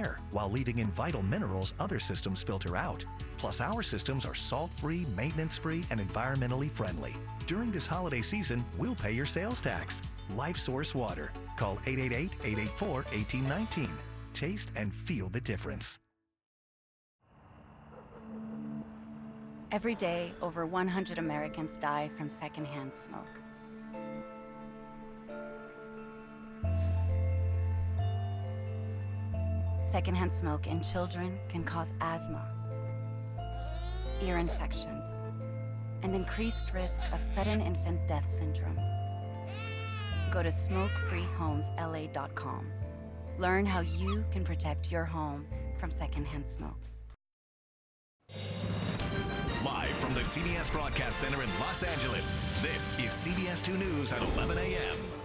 air while leaving in vital minerals other systems filter out. Plus, our systems are salt free, maintenance free, and environmentally friendly. During this holiday season, we'll pay your sales tax. Life Source Water. Call 888 884 1819. Taste and feel the difference. Every day, over 100 Americans die from secondhand smoke. Secondhand smoke in children can cause asthma, ear infections, and increased risk of sudden infant death syndrome. Go to smokefreehomesla.com. Learn how you can protect your home from secondhand smoke. Live from the CBS Broadcast Center in Los Angeles, this is CBS 2 News at 11 a.m.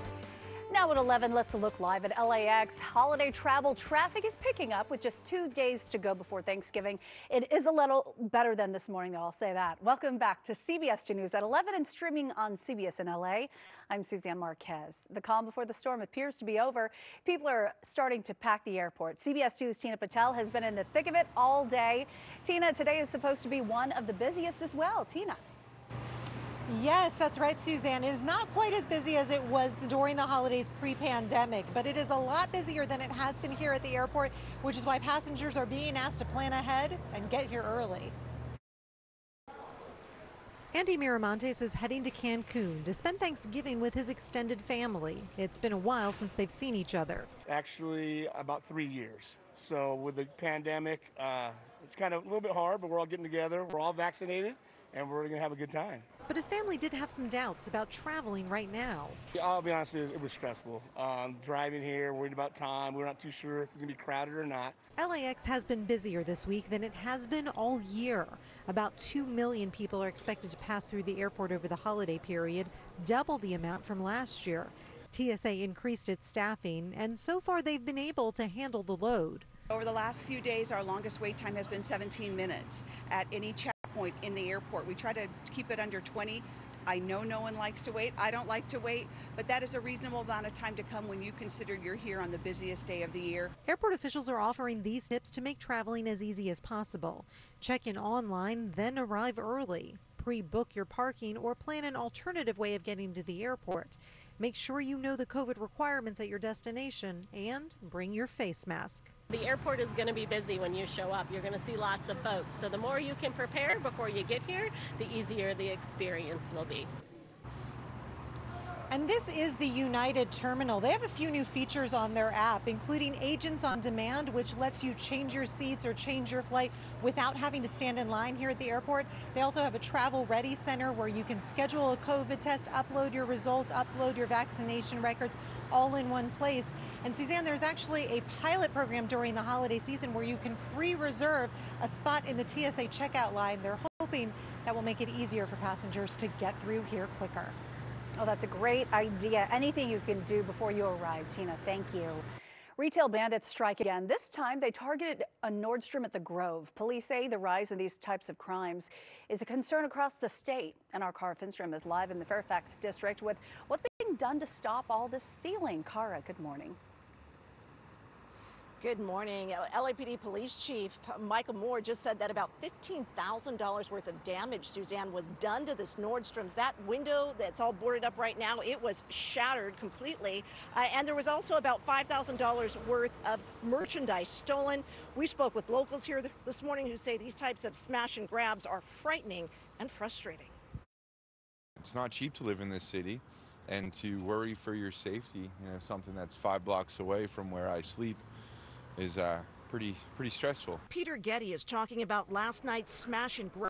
Now at 11, let's look live at LAX. Holiday travel traffic is picking up with just two days to go before Thanksgiving. It is a little better than this morning, though, I'll say that. Welcome back to CBS 2 News at 11 and streaming on CBS in LA. I'm Suzanne Marquez. The calm before the storm appears to be over. People are starting to pack the airport. CBS 2's Tina Patel has been in the thick of it all day. Tina, today is supposed to be one of the busiest as well. Tina. Yes, that's right, Suzanne. It is not quite as busy as it was during the holidays pre-pandemic, but it is a lot busier than it has been here at the airport, which is why passengers are being asked to plan ahead and get here early. Andy Miramontes is heading to Cancun to spend Thanksgiving with his extended family. It's been a while since they've seen each other. Actually, about three years. So with the pandemic, uh, it's kind of a little bit hard, but we're all getting together. We're all vaccinated, and we're going to have a good time. But his family did have some doubts about traveling right now. Yeah, I'll be honest, it was stressful. Um, driving here, worried about time. We're not too sure if it's going to be crowded or not. LAX has been busier this week than it has been all year. About 2 million people are expected to pass through the airport over the holiday period, double the amount from last year. TSA increased its staffing, and so far they've been able to handle the load. Over the last few days, our longest wait time has been 17 minutes at any checkpoint in the airport. We try to keep it under 20. I know no one likes to wait. I don't like to wait, but that is a reasonable amount of time to come when you consider you're here on the busiest day of the year. Airport officials are offering these tips to make traveling as easy as possible. Check in online, then arrive early. Pre book your parking or plan an alternative way of getting to the airport. Make sure you know the COVID requirements at your destination and bring your face mask. The airport is going to be busy when you show up. You're going to see lots of folks. So the more you can prepare before you get here, the easier the experience will be. And this is the United Terminal. They have a few new features on their app, including Agents on Demand, which lets you change your seats or change your flight without having to stand in line here at the airport. They also have a travel ready center where you can schedule a COVID test, upload your results, upload your vaccination records all in one place. And Suzanne, there's actually a pilot program during the holiday season where you can pre-reserve a spot in the TSA checkout line. They're hoping that will make it easier for passengers to get through here quicker. Oh, that's a great idea. Anything you can do before you arrive, Tina. Thank you. Retail bandits strike again. This time they targeted a Nordstrom at the Grove. Police say the rise in these types of crimes is a concern across the state. And our Kara Finstrom is live in the Fairfax district with what's being done to stop all this stealing. Kara, good morning. Good morning. LAPD Police Chief Michael Moore just said that about $15,000 worth of damage, Suzanne, was done to this Nordstrom's. That window that's all boarded up right now, it was shattered completely. Uh, and there was also about $5,000 worth of merchandise stolen. We spoke with locals here this morning who say these types of smash and grabs are frightening and frustrating. It's not cheap to live in this city and to worry for your safety, you know, something that's five blocks away from where I sleep is uh, pretty pretty stressful. Peter Getty is talking about last night's smash and grab